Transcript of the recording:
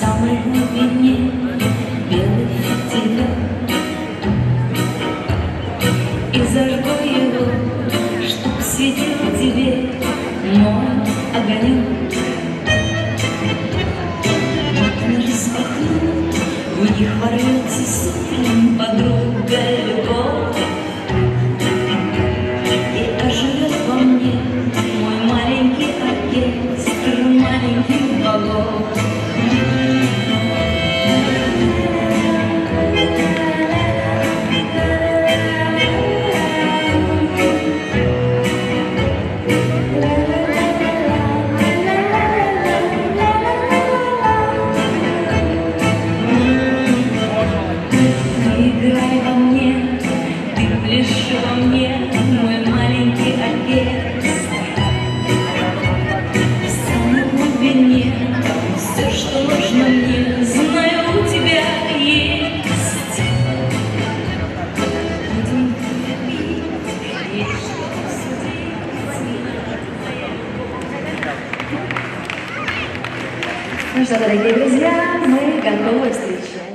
самой глубине белых фитиля. И зажгу его, чтоб светил тебе мой огонек. Он распахнул, в них ворвется сон. Ну что, дорогие друзья, мы готовы встречать